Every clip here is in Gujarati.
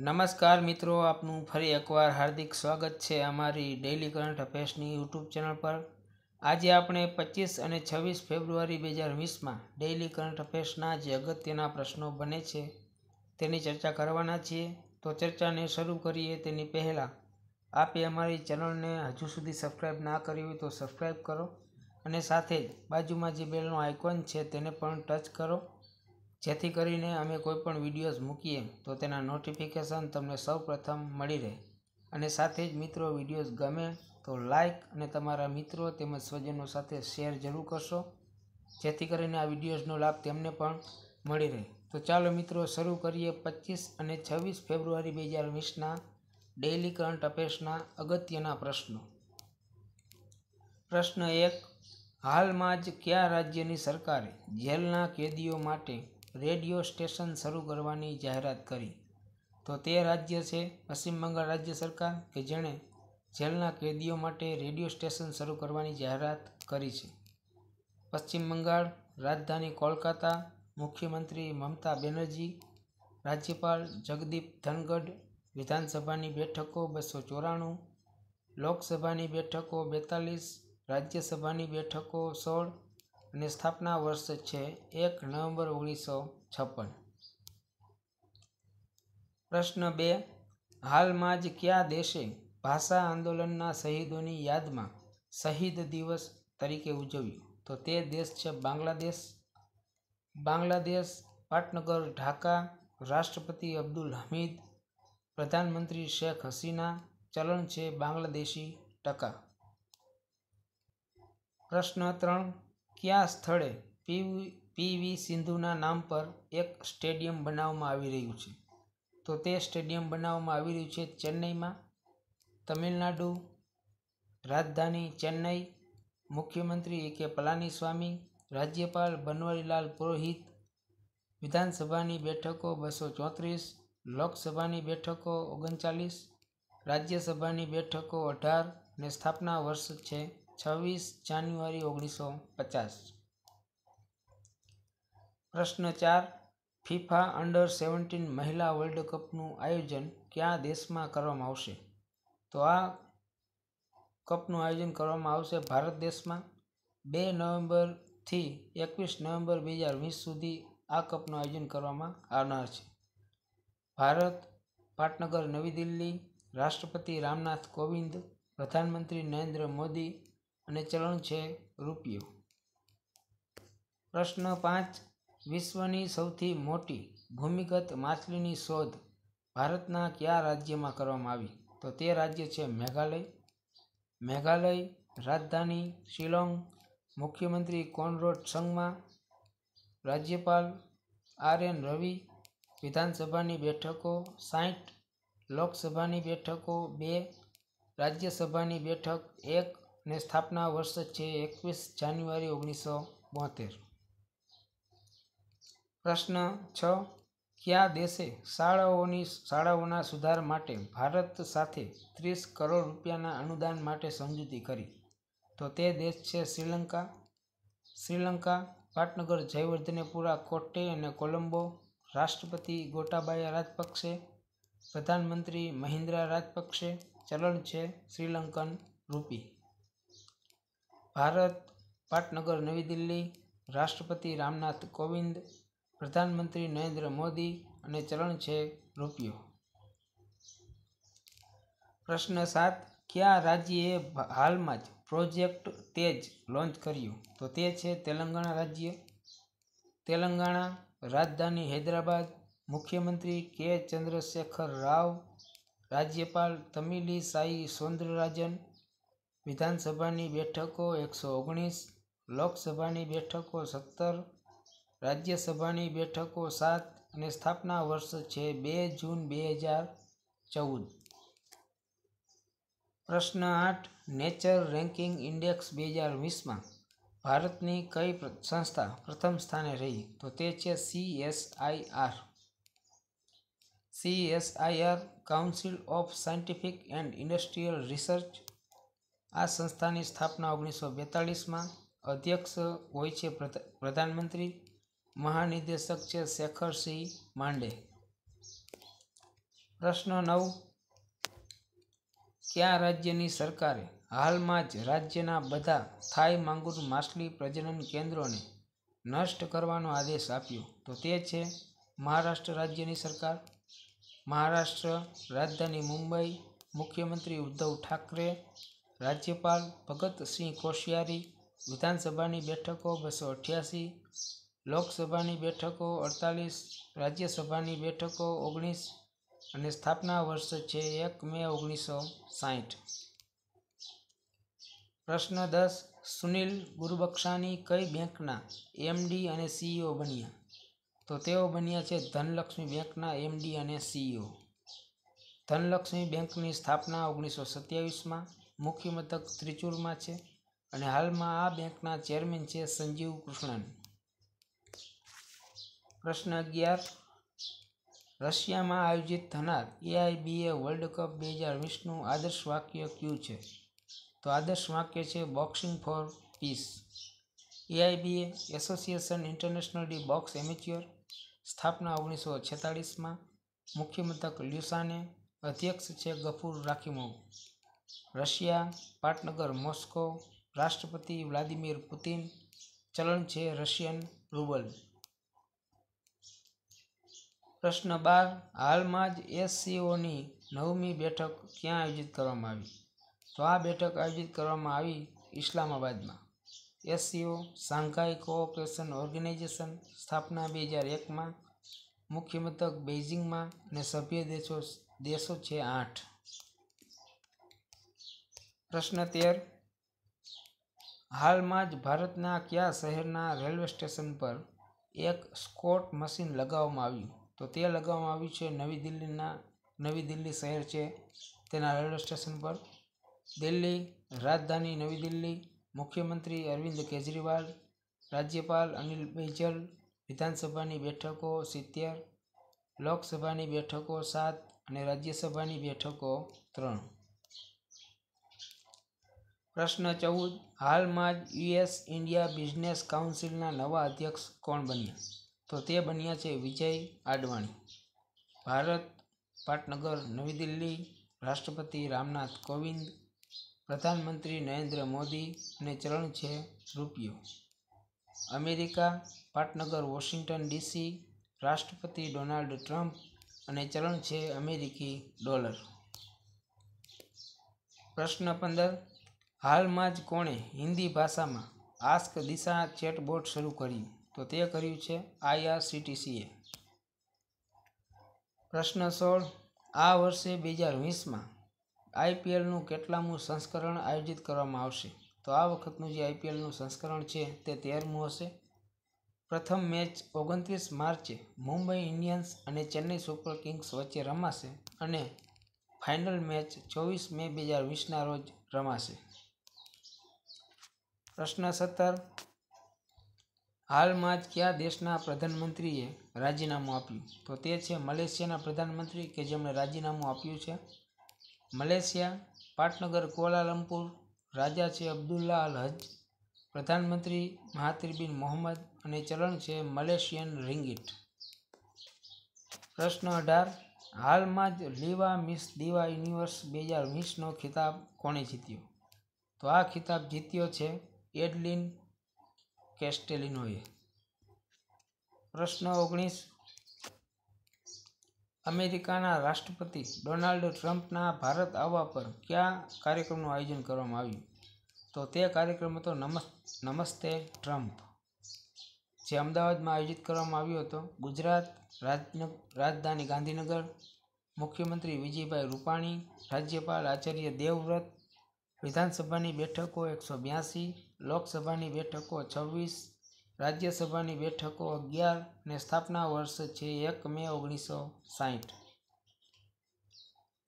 નમસ્કાર મિત્રો, આપનું ફરી એકવાર હાર્દિક સ્વાગત છે અમારી ડેઇલી કરંટ અફેર્સની યુટ્યુબ ચેનલ પર. આજે આપણે પચીસ અને છવ્વીસ ફેબ્રુઆરી બે હજાર વીસમાં ડેઇલી કરંટ અફેર્સના જે અગત્યના પ્રશ્નો બને છે તેની ચર્ચા કરવાના છીએ. તો ચર્ચાને શરૂ કરીએ તેની પહેલાં. આપે અમારી ચેનલને હજુ સુધી સબસ્ક્રાઈબ ના કરી હોય તો સબસ્ક્રાઈબ કરો અને સાથે જ બાજુમાં જે બેલનો આઇકોન છે તેને પણ ટચ કરો. જેથી કરીને અમે કોઈ પણ વિડીયોઝ મૂકીએ તો તેના નોટિફિકેશન તમને સૌપ્રથમ મળી રહે. અને સાથે જ મિત્રો, વિડીયોઝ ગમે તો લાઈક અને તમારા મિત્રો તેમજ સ્વજનો સાથે શેર જરૂર કરશો, જેથી કરીને આ વિડીયોઝનો લાભ તેમને પણ મળી રહે. તો ચાલો મિત્રો, શરૂ કરીએ પચીસ અને છવ્વીસ ફેબ્રુઆરી બે હજાર વીસના ડેઇલી કરંટ અફેર્સના અગત્યના પ્રશ્નો. પ્રશ્ન એક, હાલમાં જ કયા રાજ્યની સરકારે જેલના કેદીઓ માટે રેડિયો સ્ટેશન શરૂ કરવાની જાહેરાત કરી. તો તે રાજ્ય છે, પશ્ચિમ બંગાળ રાજ્ય સરકાર, કે જેણે જેલના કેદીઓ માટે રેડિયો સ્ટેશન શરૂ કરવાની જાહેરાત કરી છે. પશ્ચિમ બંગાળ રાજધાની કોલકાતા મુખ્યમંત્રી મમતા બેનર્જી, રાજ્યપાલ જગદીપ ધનગઢ, વિધાનસભાની બેઠકો બસો ચોરાણું, લોકસભાની બેઠકો બેતાલીસ, રાજ્યસભાની બેઠકો સોળ અને સ્થાપના વર્ષ છે એક નવેમ્બર ઓગણીસો છપ્પન. પ્રશ્ન બે, હાલમાં જ કયા દેશે ભાષા આંદોલનના શહીદોની યાદમાં શહીદ દિવસ તરીકે ઉજવ્યું? તો તે દેશ છે બાંગ્લાદેશ. બાંગ્લાદેશ, પાટનગર, ઢાકા, રાષ્ટ્રપતિ અબ્દુલ હમીદ, પ્રધાનમંત્રી શેખ હસીના, ચલણ છે બાંગ્લાદેશી ટકા. પ્રશ્ન ત્રણ કયા સ્થળે પીવી પીવી સિંધુના નામ પર એક સ્ટેડિયમ બનાવવામાં આવી રહ્યું છે? તો તે સ્ટેડિયમ બનાવવામાં આવી રહ્યું છે ચેન્નઈમાં, તમિલનાડુ, રાજધાની ચેન્નઈ, મુખ્યમંત્રી એ કે પલાનીસ્વામી, રાજ્યપાલ બનવારીલાલ પુરોહિત, વિધાનસભાની બેઠકો બસો ચોત્રીસ, લોકસભાની બેઠકો ઓગણચાલીસ, રાજ્યસભાની બેઠકો અઢાર ને સ્થાપના વર્ષ છે છવ્વીસ જાન્યુઆરી ઓગણીસો પચાસ. પ્રશ્ન ચાર, ફિફા અંડર સેવન્ટીન મહિલા વર્લ્ડ કપનું આયોજન કયા દેશમાં કરવામાં આવશે? તો આ કપનું આયોજન કરવામાં આવશે ભારત દેશમાં. બે નવેમ્બરથી એકવીસ નવેમ્બર બે હજાર વીસ સુધી આ કપનું આયોજન કરવામાં આવનાર છે. ભારત, પાટનગર, નવી દિલ્હી રાષ્ટ્રપતિ રામનાથ કોવિંદ, પ્રધાનમંત્રી નરેન્દ્ર મોદી અને ચલણ છે રૂપિયો. પ્રશ્ન પાંચ. વિશ્વની સૌથી મોટી ભૂમિગત માછલીની શોધ ભારતના કયા રાજ્યમાં કરવામાં આવી? તો તે રાજ્ય છે મેઘાલય. મેઘાલય, રાજધાની શિલોંગ, મુખ્યમંત્રી કોનરોડ સંગમા રાજ્યપાલ આર એન રવિ, વિધાનસભાની બેઠકો સાઠ લોકસભાની બેઠકો બે, રાજ્યસભાની બેઠક એક અને સ્થાપના વર્ષ છે એકવીસ જાન્યુઆરી ઓગણીસો બોતેર. પ્રશ્ન છ, કયા દેશે શાળાઓની, શાળાઓના સુધાર માટે ભારત સાથે ત્રીસ કરોડ રૂપિયાના અનુદાન માટે સમજૂતી કરી? તો તે દેશ છે શ્રીલંકા. શ્રીલંકા, પાટનગર, જયવર્ધનેપુરા, કોટ્ટે અને કોલંબો. રાષ્ટ્રપતિ ગોટાબાયા રાજપક્ષે. પ્રધાનમંત્રી મહિન્દ્રા રાજપક્ષે. ચલણ છે શ્રીલંકન રૂપી. ભારત, પાટનગર, નવી દિલ્હી, રાષ્ટ્રપતિ રામનાથ કોવિંદ, પ્રધાનમંત્રી નરેન્દ્ર મોદી અને ચલણ છે રૂપિયો. પ્રશ્ન સાત, કયા રાજ્યએ હાલમાં જ પ્રોજેક્ટ તેજ લોન્ચ કર્યું? તો તે છે તેલંગાણા રાજ્ય. તેલંગાણા, રાજધાની હૈદરાબાદ, મુખ્યમંત્રી કે ચંદ્રશેખર રાવ, રાજ્યપાલ તમિલી સાઈ સૌંદરરાજન વિધાનસભાની બેઠકો એકસો ઓગણીસ, લોકસભાની બેઠકો સત્તર, રાજ્યસભાની બેઠકો સાત અને સ્થાપના વર્ષ છે બે જૂન બે હજાર ચૌદ. પ્રશ્ન આઠ, નેચર રેન્કિંગ ઇન્ડેક્સ બે હજાર વીસમાં ભારતની કઈ સંસ્થા પ્રથમ સ્થાને રહી? તો તે છે CSIR CSIR council of scientific and industrial research આ સંસ્થાની સ્થાપના ઓગણીસો બેતાળીસમાં અધ્યક્ષ હોય છે પ્રધાનમંત્રી. મહાનિદેશક છે શેખરસિંહ માંડે. પ્રશ્ન નવ. કયા રાજ્યની સરકારે હાલમાં જ રાજ્યના બધા થાઈ માંગુર માછલી પ્રજનન કેન્દ્રોને નષ્ટ કરવાનો આદેશ આપ્યો? તો તે છે મહારાષ્ટ્ર રાજ્યની સરકાર. મહારાષ્ટ્ર રાજધાની મુંબઈ મુખ્યમંત્રી ઉદ્ધવ ઠાકરે રાજ્યપાલ ભગતસિંહ કોશિયારી, વિધાનસભાની બેઠકો બસો અઠ્યાસી, લોકસભાની બેઠકો અડતાલીસ, રાજ્યસભાની બેઠકો ઓગણીસ અને સ્થાપના વર્ષ છે એક મે ઓગણીસો સાઠ પ્રશ્ન દસ, સુનિલ ગુરુબક્ષાની કઈ બેંકના એમડી અને સીઈઓ બન્યા? તો તેઓ બન્યા છે ધનલક્ષ્મી બેંકના એમડી અને સીઈઓ ધનલક્ષ્મી બેંકની સ્થાપના ઓગણીસો સત્યાવીસમાં મુખ્ય મથક ત્રિચુરમાં છે અને હાલમાં આ બેંકના ચેરમેન છે સંજીવ કૃષ્ણન. પ્રશ્ન અગિયાર. રશિયામાં આયોજિત થનાર એઆઈબીએ વર્લ્ડ કપ બે હજાર વીસનું આદર્શ વાક્ય કયું છે? તો આદર્શ વાક્ય છે boxing for peace. AIBA association international D box amateur સ્થાપના ઓગણીસો છેતાળીસમાં. મુખ્ય મથક લ્યુસાને અધ્યક્ષ છે ગફુર રાખીમોવ રશિયા, પાટનગર, મોસ્કો, રાષ્ટ્રપતિ વ્લાદિમીર પુતિન, ચલણ છે રશિયન રૂબલ. પ્રશ્ન બાર, હાલમાં જ એસસીઓની નવમી બેઠક ક્યાં આયોજિત કરવામાં આવી? તો આ બેઠક આયોજિત કરવામાં આવી ઇસ્લામાબાદમાં. એસસીઓ, શાંઘાઈ કોઓપરેશન ઓર્ગેનાઇઝેશન સ્થાપના બે હજાર એકમાં, મુખ્ય મથક બેઇજિંગમાં અને સભ્ય દેશો દેશો છે આઠ. પ્રશ્ન તેર. હાલમાં જ ભારતના કયા શહેરના રેલવે સ્ટેશન પર એક સ્કોટ મશીન લગાવવામાં આવ્યું? તો તે લગાવવામાં આવ્યું છે નવી દિલ્હીના, નવી દિલ્હી શહેર છે તેના રેલવે સ્ટેશન પર. દિલ્હી, રાજધાની નવી દિલ્હી, મુખ્યમંત્રી અરવિંદ કેજરીવાલ, રાજ્યપાલ અનિલ બૈજલ, વિધાનસભાની બેઠકો સિત્તેર, લોકસભાની બેઠકો સાત અને રાજ્યસભાની બેઠકો ત્રણ. પ્રશ્ન ચૌદ, હાલમાં જ યુએસ ઇન્ડિયા બિઝનેસ કાઉન્સિલના નવા અધ્યક્ષ કોણ બન્યા? તો તે બન્યા છે વિજય આડવાણી. ભારત પાટનગર, નવી દિલ્હી, રાષ્ટ્રપતિ રામનાથ કોવિંદ, પ્રધાનમંત્રી નરેન્દ્ર મોદી અને ચલણ છે રૂપિયો. અમેરિકા, પાટનગર, વોશિંગ્ટન ડીસી, રાષ્ટ્રપતિ ડોનાલ્ડ ટ્રમ્પ અને ચલણ છે અમેરિકી ડોલર. પ્રશ્ન પંદર હાલમાં જ કોણે હિન્દી ભાષામાં આસ્ક દિશા ચેટબોટ શરૂ કર્યું. તો તે કર્યું છે આઈઆરસીટીસીએ પ્રશ્ન સોળ, આ વર્ષે બે હજાર વીસમાં આઈપીએલનું કેટલામું સંસ્કરણ આયોજિત કરવામાં આવશે? તો આ વખતનું જે આઈપીએલનું સંસ્કરણ છે તે તેરમું હશે. પ્રથમ મેચ ઓગણત્રીસ માર્ચે મુંબઈ ઇન્ડિયન્સ અને ચેન્નઈ સુપર કિંગ્સ વચ્ચે રમાશે અને ફાઇનલ મેચ ચોવીસ મે બે હજાર વીસના રોજ રમાશે. પ્રશ્ન સત્તર. હાલમાં જ કયા દેશના પ્રધાનમંત્રીએ રાજીનામું આપ્યું? તો તે છે મલેશિયાના પ્રધાનમંત્રી કે જેમણે રાજીનામું આપ્યું છે? મલેશિયા, પાટનગર, કોલાલંપુર, રાજા છે અબ્દુલ્લા અલ હજ, પ્રધાનમંત્રી મહાતિર બિન મોહમ્મદ અને ચલણ છે મલેશિયન રિંગિટ. પ્રશ્ન અઢાર, હાલમાં જ લીવા મિસ દીવા યુનિવર્સ બે હજાર વીસનો ખિતાબ કોણે જીત્યો? તો આ ખિતાબ જીત્યો છે એડલિન કેસ્ટેલિનોએ. પ્રશ્ન ઓગણીસ. અમેરિકાના રાષ્ટ્રપતિ ડોનાલ્ડ ટ્રમ્પના ભારત આવવા પર કયા કાર્યક્રમનું આયોજન કરવામાં આવ્યું? તો તે કાર્યક્રમ હતો નમસ, નમસ્તે ટ્રમ્પ, જે અમદાવાદમાં આયોજિત કરવામાં આવ્યો હતો. ગુજરાત રાજધાની ગાંધીનગર, મુખ્યમંત્રી વિજયભાઈ રૂપાણી, રાજ્યપાલ આચાર્ય દેવવ્રત વિધાનસભાની બેઠકો એકસો બ્યાસી, લોકસભાની બેઠકો છવ્વીસ, રાજ્યસભાની બેઠકો અગિયાર ને સ્થાપના વર્ષ છે એક મે ઓગણીસો સાહીઠ.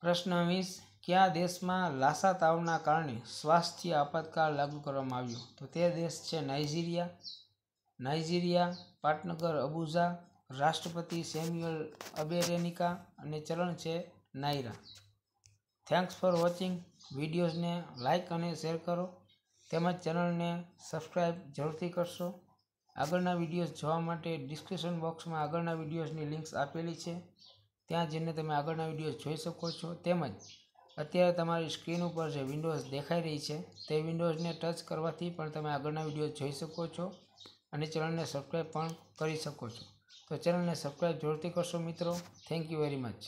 પ્રશ્ન વીસ, કયા દેશમાં લાસા તાવના કારણે સ્વાસ્થ્ય આપાતકાળ લાગુ કરવામાં આવ્યો? તો તે દેશ છે નાઇજીરિયા. નાઇજીરિયા, પાટનગર, અબુઝા, રાષ્ટ્રપતિ સેમ્યુઅલ અબેરેનિકા અને ચલણ છે નાયરા. થેન્ક્સ ફોર વોચિંગ વિડીયોઝને લાઇક અને શેર કરો. તેમજ ચેનલને સબસ્ક્રાઈબ જરૂરથી કરશો. આગળના વિડીયોઝ જોવા માટે ડિસ્ક્રિપ્શન બોક્સમાં આગળના વિડીયોઝની લિંક્સ આપેલી છે. ત્યાં જઈને તમે આગળના વિડીયોઝ જોઈ શકો છો. તેમજ અત્યારે તમારી સ્ક્રીન ઉપર જે વિન્ડોઝ દેખાઈ રહી છે, તે વિન્ડોઝને ટચ કરવાથી પણ તમે આગળના વીડિયો જોઈ શકો છો અને ચેનલને સબસ્ક્રાઈબ પણ કરી શકો છો. તો ચેનલને સબસ્ક્રાઈબ જરૂરથી કરશો મિત્રો. Thank you very much